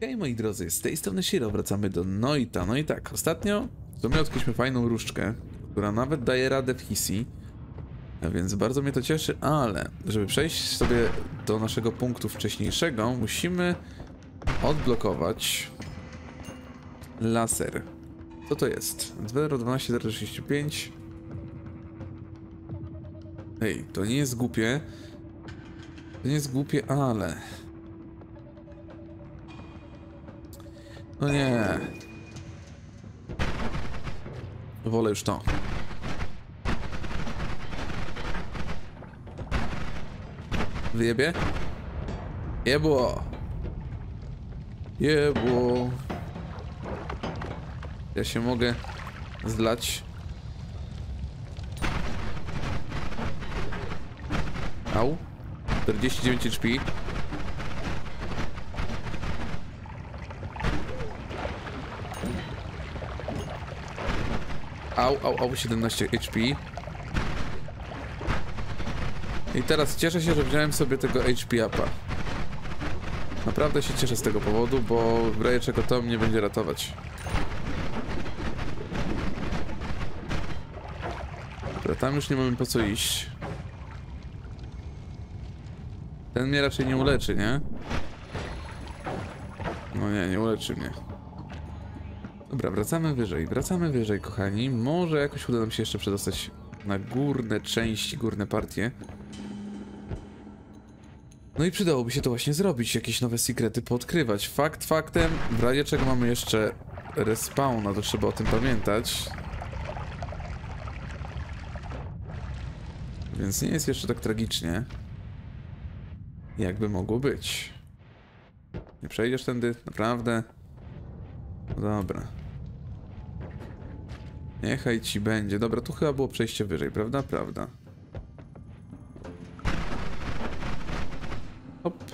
Hej moi drodzy, z tej strony Shiro, wracamy do Noita. No i tak, ostatnio w odkryliśmy fajną różdżkę, która nawet daje radę w Hisi. A więc bardzo mnie to cieszy, ale żeby przejść sobie do naszego punktu wcześniejszego, musimy odblokować laser. Co to jest? 012-035 Ej, to nie jest głupie. To nie jest głupie, ale... No nie. Wolę już to. Wyjebie? Jebło! Jebło! Ja się mogę zlać. Au. 49 HP. Au, au, au, 17 HP. I teraz cieszę się, że wziąłem sobie tego HP upa. Naprawdę się cieszę z tego powodu, bo w czego to mnie będzie ratować. Dobra, tam już nie mamy po co iść. Ten mnie raczej nie uleczy, nie? No nie, nie uleczy mnie. Dobra, wracamy wyżej, wracamy wyżej, kochani. Może jakoś uda nam się jeszcze przedostać na górne części, górne partie. No i przydałoby się to właśnie zrobić, jakieś nowe sekrety poodkrywać. Fakt faktem, w razie czego mamy jeszcze respawna, to trzeba o tym pamiętać. Więc nie jest jeszcze tak tragicznie, jakby mogło być. Nie przejdziesz tędy? Naprawdę? No dobra. Niechaj ci będzie. Dobra, tu chyba było przejście wyżej, prawda? Prawda. Hop.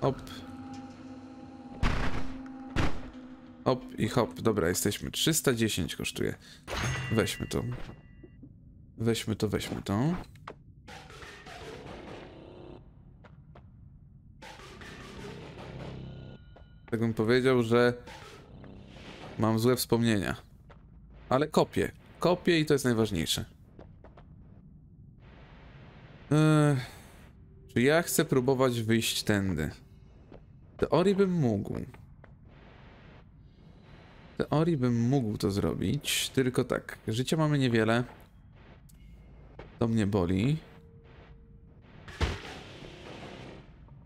Hop. Hop i hop. Dobra, jesteśmy. 310 kosztuje. Weźmy to. Weźmy to, weźmy to. Tak bym powiedział, że mam złe wspomnienia. Ale kopię. Kopię i to jest najważniejsze. Eee, czy ja chcę próbować wyjść tędy? W teorii bym mógł. W teorii bym mógł to zrobić, tylko tak. Życia mamy niewiele. To mnie boli.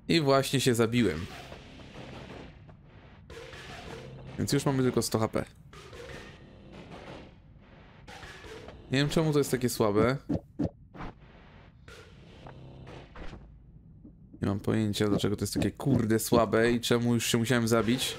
I właśnie się zabiłem. Więc już mamy tylko 100 HP. Nie wiem czemu to jest takie słabe. Nie mam pojęcia dlaczego to jest takie kurde słabe i czemu już się musiałem zabić.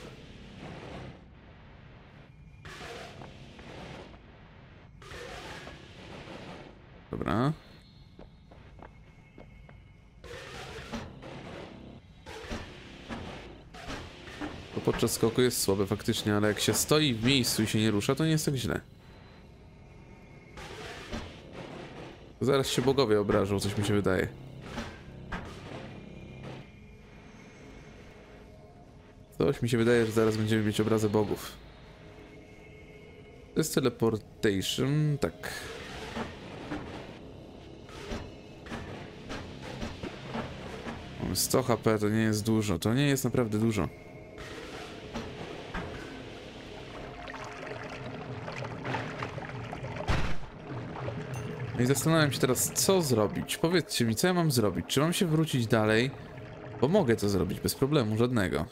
To podczas skoku jest słabe faktycznie, ale jak się stoi w miejscu i się nie rusza, to nie jest tak źle. Zaraz się bogowie obrażą, coś mi się wydaje. Coś mi się wydaje, że zaraz będziemy mieć obrazy bogów. To jest teleportation, tak. Mamy 100 HP, to nie jest dużo, to nie jest naprawdę dużo. No i zastanawiam się teraz, co zrobić. Powiedzcie mi, co ja mam zrobić? Czy mam się wrócić dalej? Bo mogę to zrobić bez problemu, żadnego.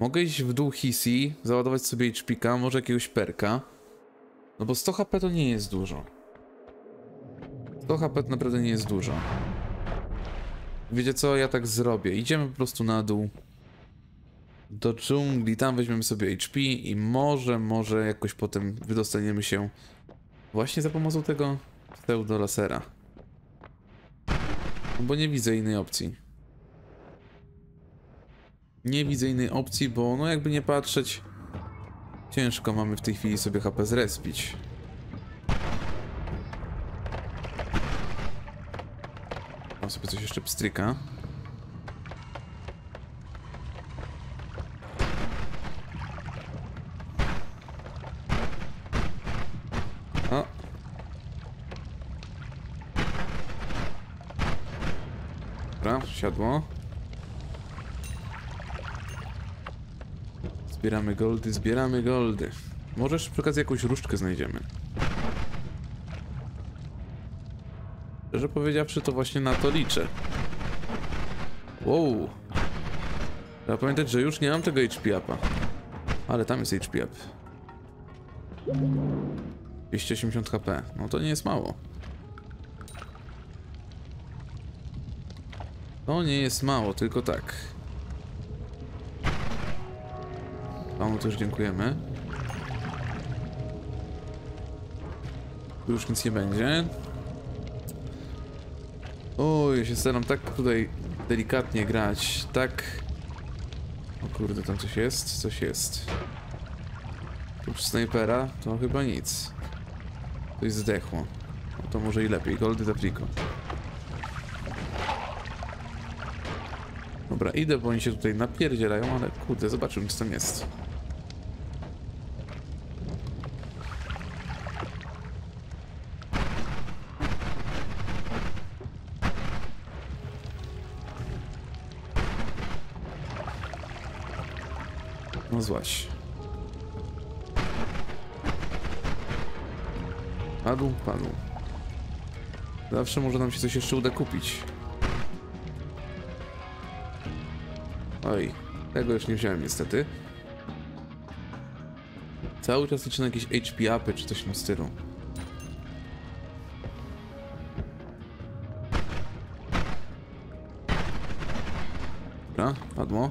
Mogę iść w dół Hisi, załadować sobie HP'ka, może jakiegoś perka. No bo 100 HP to nie jest dużo. 100 HP to naprawdę nie jest dużo. Wiecie co, ja tak zrobię. Idziemy po prostu na dół. Do dżungli, tam weźmiemy sobie HP i może, może jakoś potem wydostaniemy się właśnie za pomocą tego pseudo lasera. No bo nie widzę innej opcji. Nie widzę innej opcji, bo no jakby nie patrzeć, ciężko mamy w tej chwili sobie HP zrespić. Mam sobie coś jeszcze pstryka. Dobra, siadło. Zbieramy goldy, zbieramy goldy. Możesz przy okazji jakąś różdżkę znajdziemy. Szczerze powiedziawszy, to właśnie na to liczę. Wow. Trzeba pamiętać, że już nie mam tego HP upa. Ale tam jest HP up. 280 HP. No to nie jest mało. To nie jest mało, tylko tak. Panu też dziękujemy. Tu już nic nie będzie. O, ja się staram tak tutaj delikatnie grać, tak... O kurde, tam coś jest? Coś jest. Oprócz snajpera to chyba nic. Coś zdechło. No to może i lepiej. Goldy Tapriko. Dobra, idę, bo oni się tutaj napierdzielają, ale kurde, zobaczymy co tam jest. No złaś. Padł, padł. Zawsze może nam się coś jeszcze uda kupić. Oj, tego już nie wziąłem niestety. Cały czas liczę na jakieś HP upy czy coś tym stylu. Dobra, padło.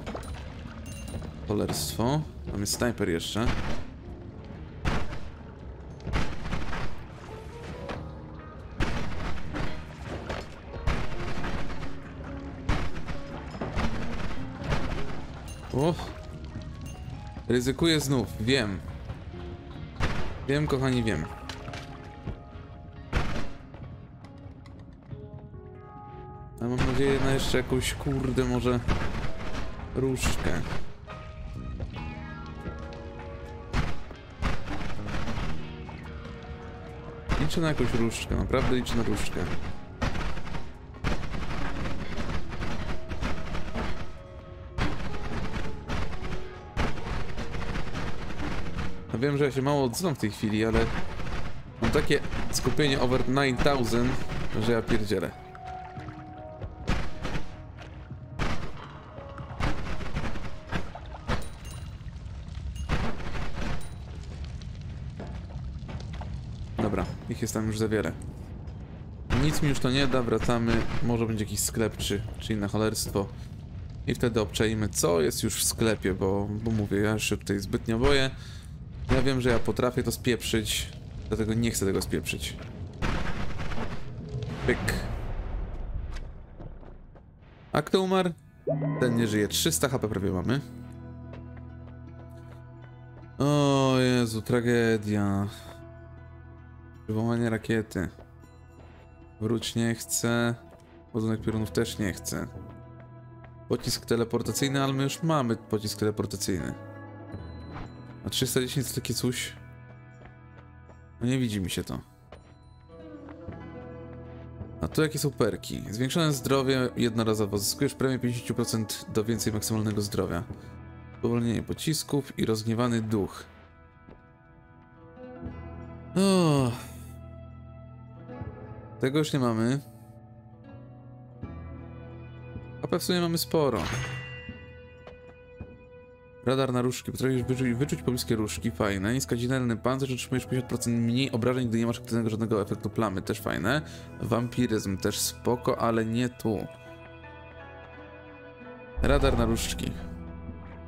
Cholerstwo. Jest snajper jeszcze. O! Ryzykuję znów, wiem. Wiem, kochani, wiem. A mam nadzieję na jeszcze jakąś, kurde, może różdżkę. Liczę na jakąś różdżkę, naprawdę liczę na różdżkę. Ja wiem, że ja się mało odzywam w tej chwili, ale mam takie skupienie over 9000, że ja pierdzielę. Ich jest tam już za wiele. Nic mi już to nie da, wracamy. Może będzie jakiś sklep czy, czy inne cholerstwo. I wtedy obczajmy, co jest już w sklepie, bo, bo mówię, ja się tutaj zbytnio boję. Ja wiem, że ja potrafię to spieprzyć, dlatego nie chcę tego spieprzyć. Pyk. A kto umarł? Ten nie żyje. 300 HP prawie mamy. O Jezu, tragedia. Wywołanie rakiety. Wróć nie chcę. Ładunek piorunów też nie chcę. Pocisk teleportacyjny, ale my już mamy pocisk teleportacyjny. A 310 to takie coś? No nie widzi mi się to. A tu jakie są perki? Zwiększone zdrowie jednorazowo. Zyskujesz premię 50% do więcej maksymalnego zdrowia. Powolnienie pocisków i rozgniewany duch. O. Tego już nie mamy. A w sumie mamy sporo. Radar na różdżki. Potrafisz wyczuć, wyczuć pobliskie różdżki. Fajne. Niskodzielny pancerz. Otrzymujesz 50% mniej obrażeń, gdy nie masz aktywnego żadnego efektu plamy. Też fajne. Wampiryzm. Też spoko, ale nie tu. Radar na różdżki.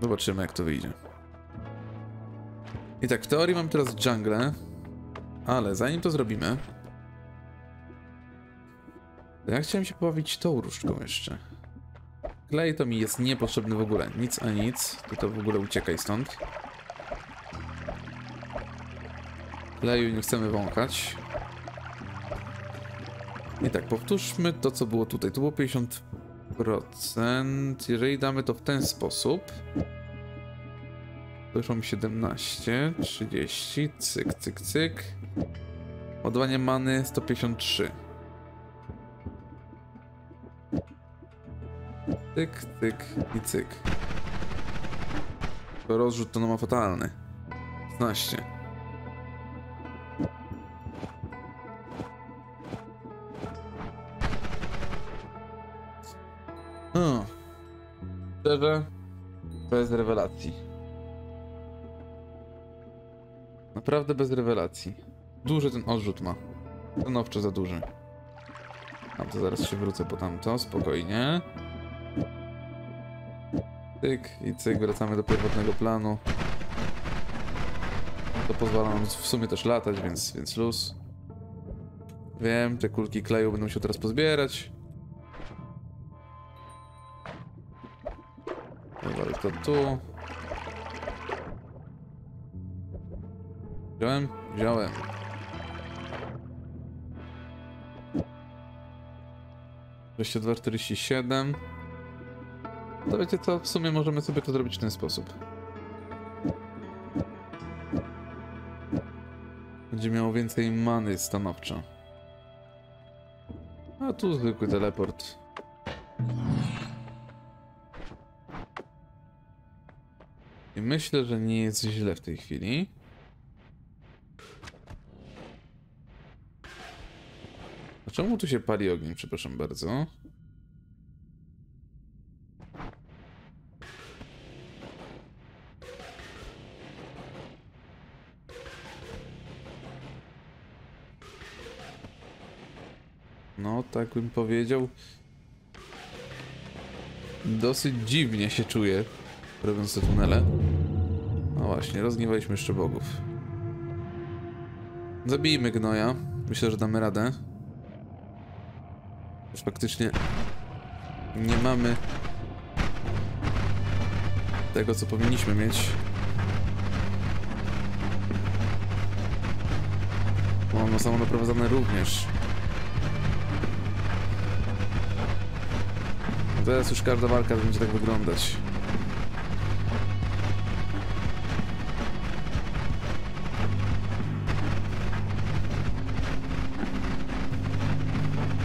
Zobaczymy, jak to wyjdzie. I tak, w teorii mam teraz jungle. Ale zanim to zrobimy... Ja chciałem się pobawić tą różdżką jeszcze. Klej to mi jest niepotrzebny w ogóle. Nic a nic. Ty to w ogóle uciekaj stąd. Kleju nie chcemy wąchać. I tak, powtórzmy to, co było tutaj. Tu było 50%. Jeżeli damy to w ten sposób... Wyszło mi 17, 30, cyk, cyk, cyk. Ładowanie many 153. Cyk, cyk i cyk. To rozrzut to no ma fatalny. 15. Hmm. Szczerze, bez rewelacji. Naprawdę bez rewelacji. Duży ten odrzut ma. Stanowczo za duży. A to zaraz się wrócę po tamto, spokojnie. Cyk i cyk, wracamy do pierwotnego planu. To pozwala nam w sumie też latać, więc, więc luz. Wiem, te kulki kleju będą się teraz pozbierać. Wywalę to tu. Wziąłem? Wziąłem. Dwadzieścia dwa, czterdzieści siedem. To wiecie co, w sumie możemy sobie to zrobić w ten sposób. Będzie miało więcej many stanowczo. A tu zwykły teleport. I myślę, że nie jest źle w tej chwili. A czemu tu się pali ogień, przepraszam bardzo? No, tak bym powiedział. Dosyć dziwnie się czuję, robiąc te tunele. No właśnie, rozgniewaliśmy jeszcze bogów. Zabijmy gnoja. Myślę, że damy radę. Już faktycznie nie mamy tego, co powinniśmy mieć. O, no samo naprowadzane również. Teraz już każda walka będzie tak wyglądać.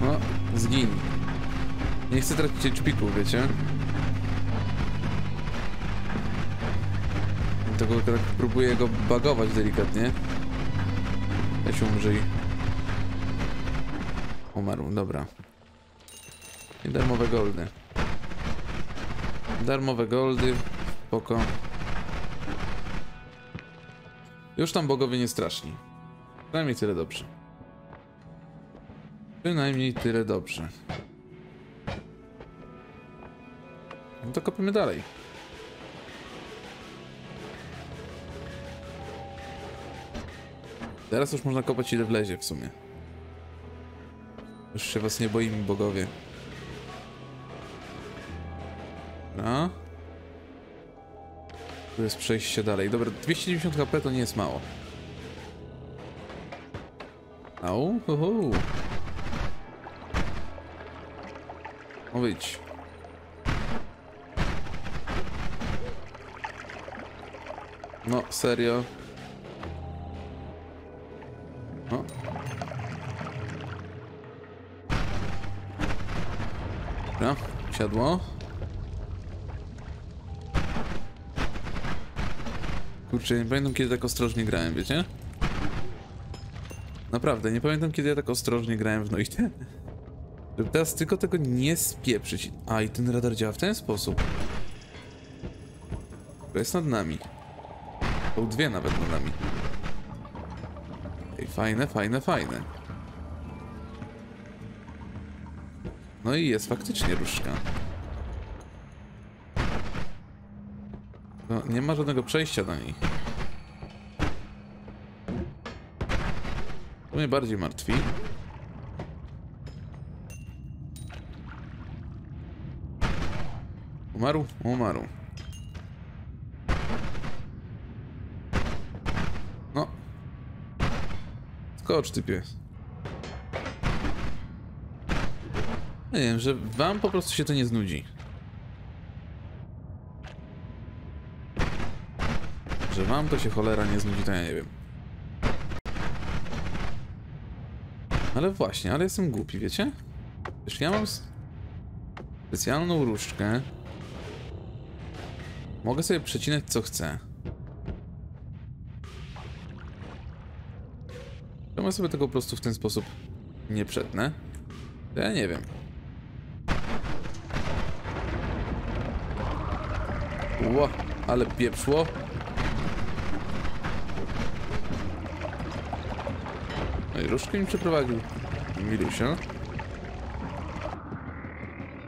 No, zgin. Nie chcę tracić czpiku, wiecie? Tego tak próbuję go bagować delikatnie. Się umrzyj. Umarł, dobra. I darmowe goldy. Darmowe goldy, spoko. Już tam bogowie nie straszni. Przynajmniej tyle dobrze. Przynajmniej tyle dobrze. No to kopiemy dalej. Teraz już można kopać ile wlezie w sumie. Już się was nie boimy, bogowie. Dobra. Tu jest przejście dalej. Dobra, 290 HP to nie jest mało. Au, ho, ho. O, wyjdź. No, serio. No. Dobra, siadło. Kurczę, nie pamiętam kiedy tak ostrożnie grałem, wiecie? Naprawdę, nie pamiętam kiedy ja tak ostrożnie grałem w Noite. Żeby teraz tylko tego nie spieprzyć. A, i ten radar działa w ten sposób. To jest nad nami. Są dwie nawet nad nami. Ej, fajne, fajne, fajne. No i jest faktycznie różdżka. Nie ma żadnego przejścia do niej. To mnie bardziej martwi. Umarł? Umarł. No. Skocz, typie. Ja nie wiem, że wam po prostu się to nie znudzi. Że wam to się cholera nie znudzi, to ja nie wiem. Ale właśnie, ale jestem głupi, wiecie? Wiesz, ja mam... Specjalną różdżkę. Mogę sobie przecinać co chcę. Czemu sobie tego po prostu w ten sposób nie przetnę? To ja nie wiem. Ło, ale pieprzło. I różdżkę mi przeprowadził. Milusia.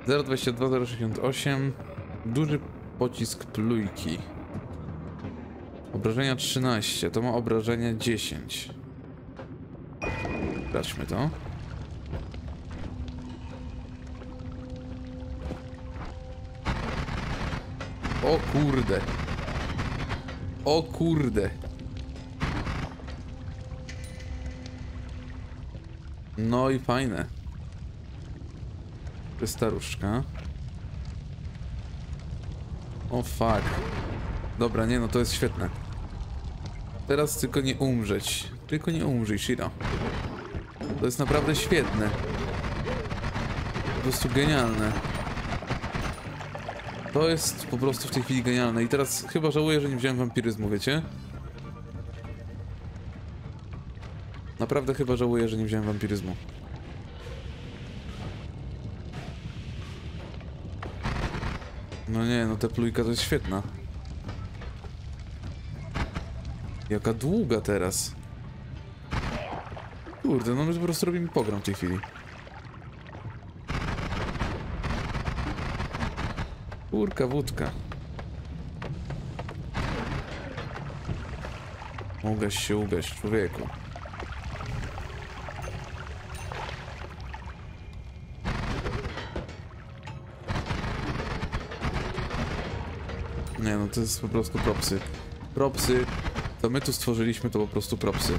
022 068 Duży pocisk plujki. Obrażenia 13, to ma obrażenia 10. Sprawdźmy to. O kurde. O kurde. No i fajne. To jest staruszka. O fuck. Dobra, nie no, to jest świetne. Teraz tylko nie umrzeć. Tylko nie umrzyj, Shiro. To jest naprawdę świetne. Po prostu genialne. To jest po prostu w tej chwili genialne. I teraz chyba żałuję, że nie wziąłem wampiryzmu, wiecie? Naprawdę chyba żałuję, że nie wziąłem wampiryzmu. No nie, no ta plujka to jest świetna. Jaka długa teraz. Kurde, no my po prostu robimy pogrom w tej chwili. Kurka, wódka. Ugaś się, ugaś, człowieku. Nie no, to jest po prostu propsy. Propsy. To my tu stworzyliśmy to po prostu propsy.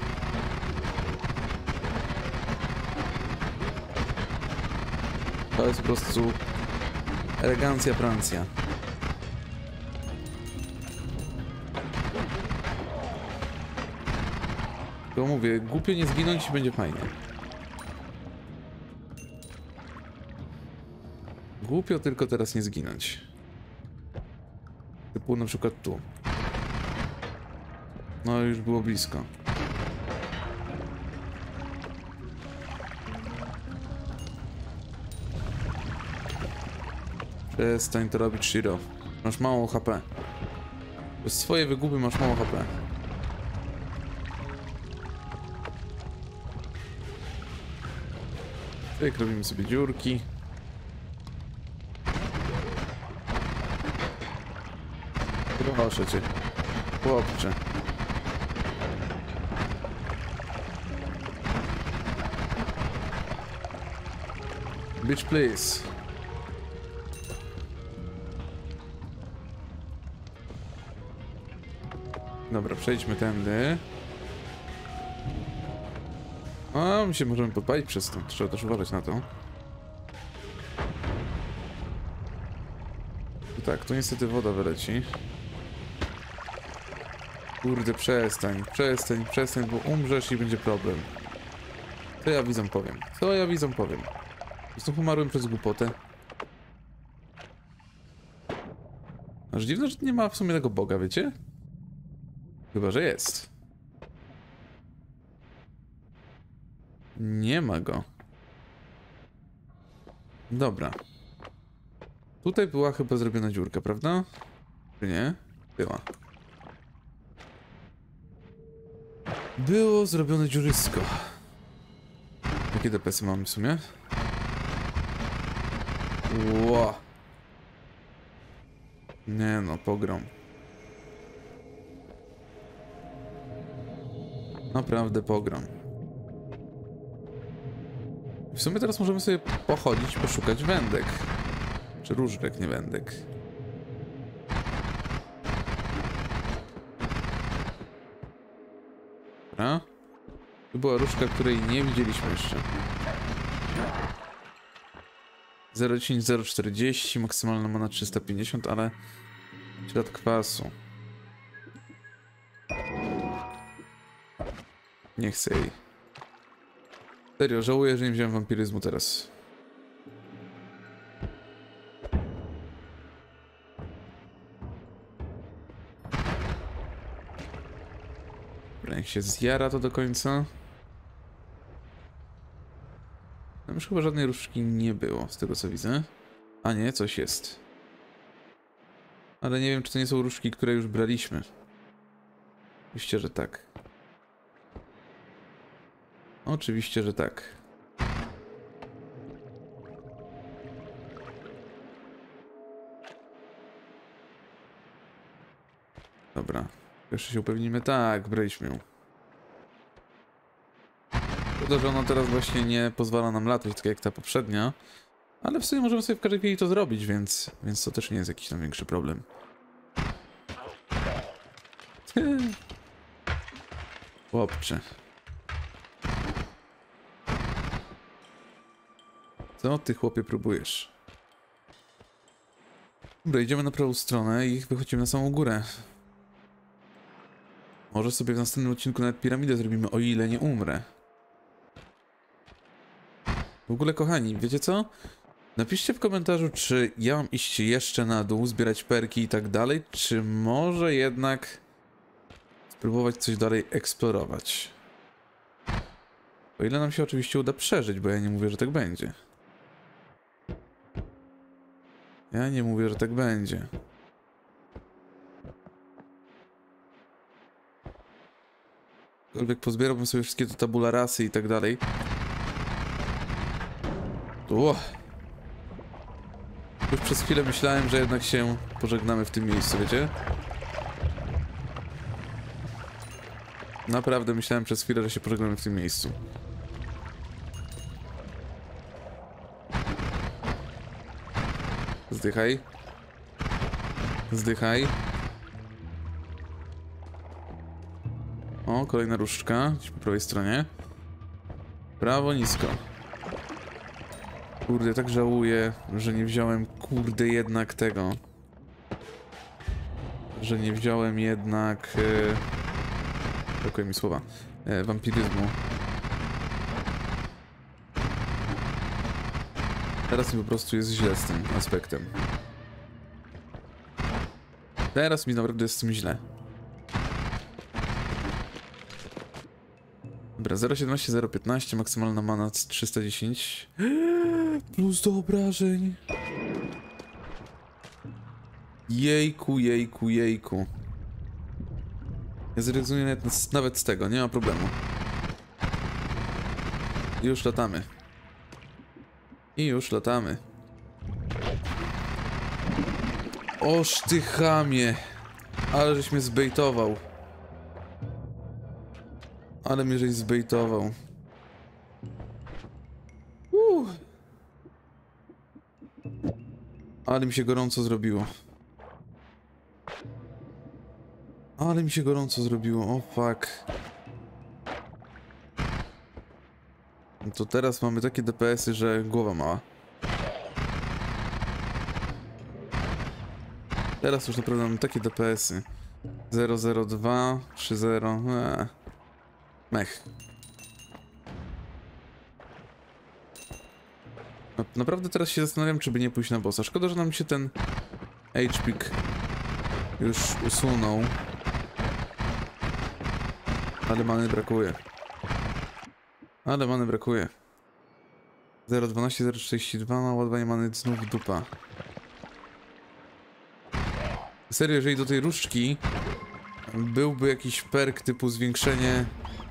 To jest po prostu elegancja Francja. To mówię, głupio nie zginąć i będzie fajnie. Głupio tylko teraz nie zginąć. Typu na przykład tu. No już było blisko. Przestań to robić, Shiro. Masz mało HP. Przez swoje wygupy masz mało HP. Tak, robimy sobie dziurki. Proszę cię. Chłopcze. Bitch, please. Dobra, przejdźmy tędy. A, my się możemy podpalić przez to. Trzeba też uważać na to. I tak, tu niestety woda wyleci. Kurde, przestań, przestań, przestań, bo umrzesz i będzie problem. Co ja widzą powiem? Co ja widzą powiem? Po prostu umarłem przez głupotę. Aż dziwne, że nie ma w sumie tego Boga, wiecie? Chyba, że jest. Nie ma go. Dobra. Tutaj była chyba zrobiona dziurka, prawda? Czy nie? Była. Było zrobione dziurysko. Jakie DPS-y mamy w sumie? Ło. Nie no, pogrom. Naprawdę pogrom. W sumie teraz możemy sobie pochodzić, poszukać wędek. Czy różdżek, nie wędek. Dobra. Była różdżka, której nie widzieliśmy jeszcze. 010, 040, maksymalna mana 350, ale ślad kwasu. Nie chcę jej. Serio, żałuję, że nie wziąłem wampiryzmu teraz. Niech się zjara to do końca. Tam już chyba żadnej różdżki nie było, z tego co widzę. A nie, coś jest. Ale nie wiem, czy to nie są różdżki, które już braliśmy. Oczywiście, że tak. Oczywiście, że tak. Dobra. Jeszcze się upewnimy. Tak, braliśmy ją. Szkoda, że ona teraz właśnie nie pozwala nam latać, tak jak ta poprzednia. Ale w sumie możemy sobie w każdej chwili to zrobić, więc, więc to też nie jest jakiś tam większy problem. Chłopcze. Co ty chłopie próbujesz? Dobra, idziemy na prawą stronę i wychodzimy na samą górę. Może sobie w następnym odcinku nawet piramidę zrobimy, o ile nie umrę. W ogóle, kochani, wiecie co? Napiszcie w komentarzu, czy ja mam iść jeszcze na dół, zbierać perki i tak dalej, czy może jednak spróbować coś dalej eksplorować. O ile nam się oczywiście uda przeżyć, bo ja nie mówię, że tak będzie. Ja nie mówię, że tak będzie. Aczkolwiek pozbierałbym sobie wszystkie te tabula rasy i tak dalej. Ło. Już przez chwilę myślałem, że jednak się pożegnamy w tym miejscu, wiecie? Naprawdę myślałem przez chwilę, że się pożegnamy w tym miejscu. Zdychaj. Zdychaj. O, kolejna różdżka. Gdzieś po prawej stronie. Prawo, nisko. Kurde, tak żałuję, że nie wziąłem, kurde, jednak tego. Że nie wziąłem jednak... E... Brakuje mi słowa. E, wampiryzmu. Teraz mi po prostu jest źle z tym aspektem. Teraz mi naprawdę jest z tym źle. Dobra, 0,17, 0,15, maksymalna mana 310. Plus do obrażeń. Jejku, jejku, jejku. Ja zrezygnuję nawet, nawet z tego, nie ma problemu. Już latamy. I już latamy. Oż ty chamie. Ale żeś mnie zbejtował. Ale mnie żeś zbejtował. Ale mi się gorąco zrobiło. Ale mi się gorąco zrobiło, o fuck. No to teraz mamy takie DPS-y, że głowa mała. Teraz już naprawdę mamy takie DPS-y. 002, 30, eee. Mech. Naprawdę teraz się zastanawiam, czy by nie pójść na bossa. Szkoda, że nam się ten HP już usunął. Ale many brakuje. Ale many brakuje. 0,12, 0,42, na ładowanie many znów dupa. Serio, jeżeli do tej różdżki byłby jakiś perk typu zwiększenie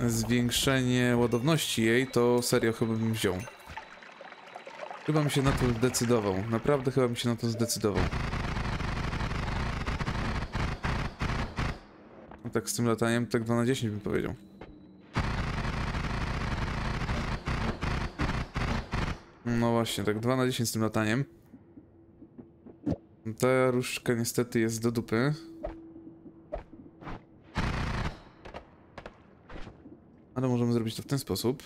zwiększenie ładowności jej, to serio chyba bym wziął. Chyba mi się na to zdecydował. Naprawdę chyba mi się na to zdecydował. No tak z tym lataniem, tak 2 na 10 bym powiedział. No właśnie, tak 2 na 10 z tym lataniem. Ta różdżka niestety jest do dupy. Ale możemy zrobić to w ten sposób.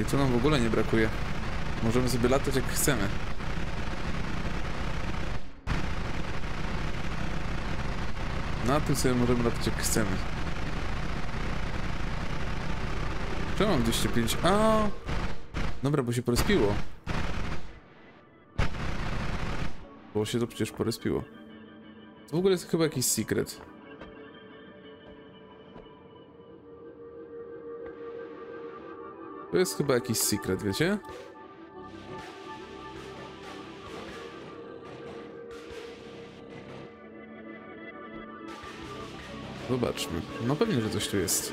I tu nam w ogóle nie brakuje. Możemy sobie latać jak chcemy. Na tym sobie możemy latać jak chcemy. Czemu mam 205? A, Dobra, bo się porespiło. Bo się to przecież porespiło. To w ogóle jest chyba jakiś secret. To jest chyba jakiś secret, wiecie? Zobaczmy. No pewnie, że coś tu jest.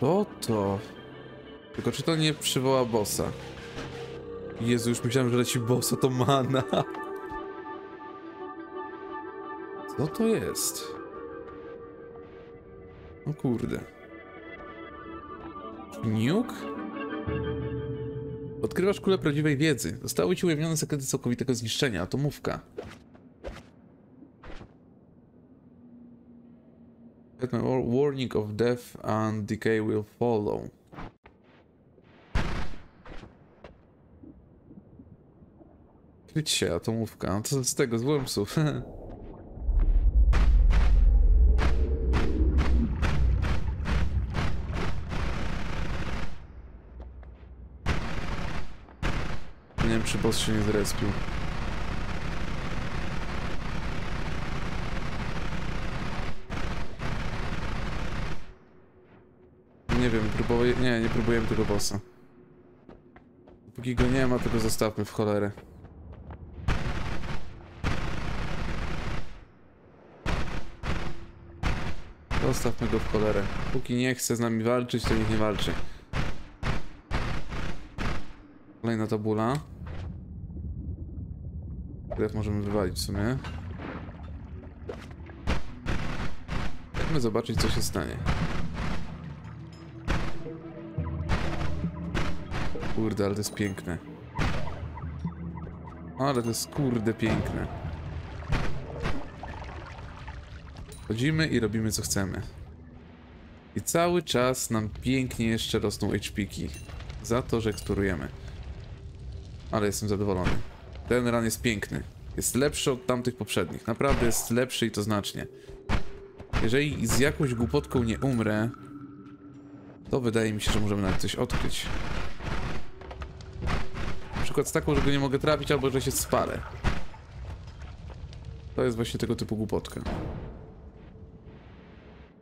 O to. Tylko czy to nie przywoła bossa? Jezu, już myślałem, że leci bossa, to mana. Co to jest? O kurde. Nuke? Odkrywasz kulę prawdziwej wiedzy. Zostały ci ujawnione sekrety całkowitego zniszczenia. Atomówka. Warning of death and decay will follow. Kryć się, atomówka. No To z tego, z Wormsów. Boss się nie zrespił. Nie wiem, próbuję... Nie, nie próbujemy tego bossa. Póki go nie ma, to go zostawmy w cholerę. Zostawmy go w cholerę. Póki nie chce z nami walczyć, to niech nie walczy. Kolejna tabula. Krew możemy wywalić w sumie. Chcemy zobaczyć, co się stanie. Kurde, ale to jest piękne. Ale to jest kurde piękne. Chodzimy i robimy co chcemy. I cały czas nam pięknie jeszcze rosną HP-ki. Za to, że eksplorujemy. Ale jestem zadowolony. Ten run jest piękny. Jest lepszy od tamtych poprzednich. Naprawdę jest lepszy i to znacznie. Jeżeli z jakąś głupotką nie umrę, to wydaje mi się, że możemy nawet coś odkryć. Na przykład z taką, że go nie mogę trafić, albo że się spalę. To jest właśnie tego typu głupotka.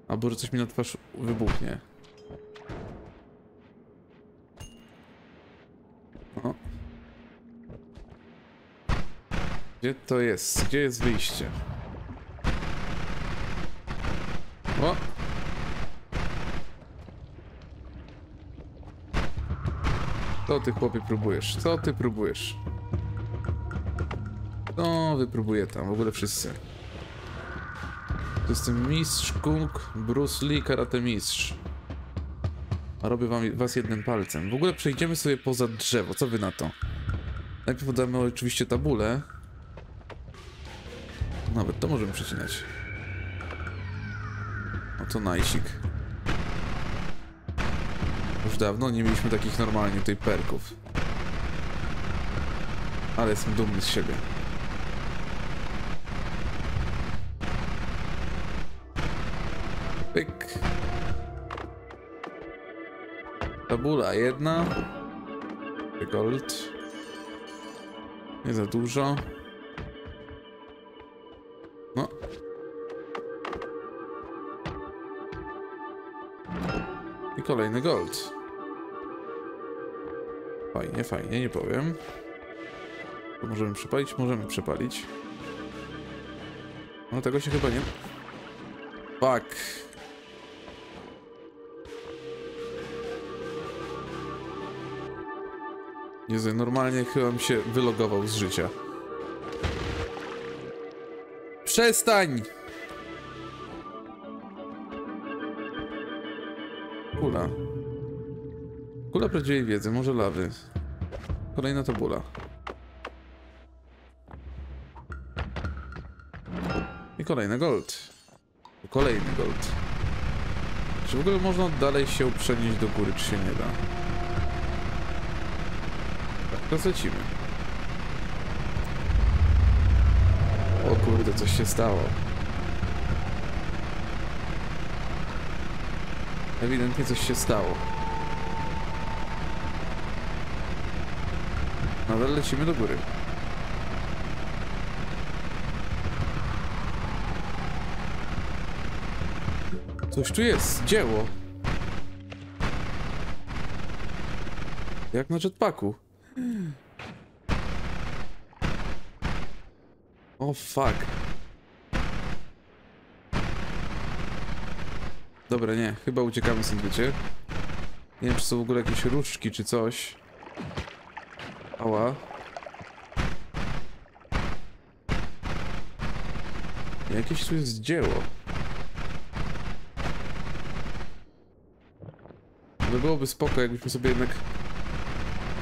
Albo że coś mi na twarz wybuchnie. Gdzie to jest? Gdzie jest wyjście? O! Co ty chłopie próbujesz? Co ty próbujesz? No, wypróbuję tam, w ogóle wszyscy. To jestem mistrz Kung Bruce Lee karate mistrz. A robię wam, was jednym palcem. W ogóle przejdziemy sobie poza drzewo, co wy na to? Najpierw damy oczywiście tabulę. Nawet to możemy przecinać. No to najsik. Już dawno nie mieliśmy takich normalnie tutaj perków. Ale jestem dumny z siebie. Pyk. Tabula jedna. Gold. Nie za dużo. Kolejny gold. Fajnie, fajnie, nie powiem. To możemy przepalić? Możemy przepalić. No tego się chyba nie... Fuck. Jezu, normalnie chyba mi się wylogował z życia. Przestań! Kula. Kula prawdziwej wiedzy, może lawy. Kolejna tabula. I kolejny gold. Kolejny gold. Czy w ogóle można dalej się przenieść do góry, czy się nie da? Tak, teraz lecimy. O kurde, coś się stało. Ewidentnie coś się stało. Nadal lecimy do góry. Coś tu jest, dzieło. Jak na jetpacku. O oh, fuck. Dobra, nie, chyba uciekamy stąd, wiecie? Nie wiem, czy są w ogóle jakieś różdżki czy coś. Ała. Jakieś tu jest dzieło. No byłoby spoko, jakbyśmy sobie jednak...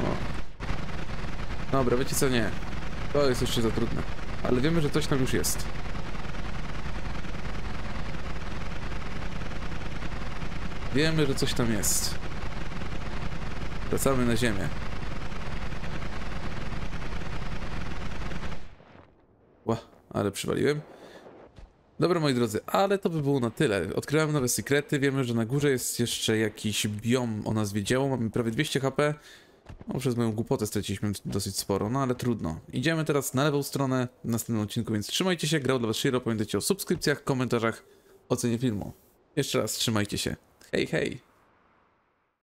O. Dobra, wiecie co, nie. To jest jeszcze za trudne. Ale wiemy, że coś tam już jest. Wiemy, że coś tam jest. Wracamy na ziemię. Ła, ale przywaliłem. Dobra, moi drodzy, ale to by było na tyle. Odkryłem nowe sekrety, wiemy, że na górze jest jeszcze jakiś biom o nazwie dzieło, mamy prawie 200 HP. No, przez moją głupotę straciliśmy dosyć sporo, no ale trudno. Idziemy teraz na lewą stronę w następnym odcinku, więc trzymajcie się, grał dla was Shiro, pamiętajcie o subskrypcjach, komentarzach, ocenie filmu. Jeszcze raz, trzymajcie się. Hej, hej!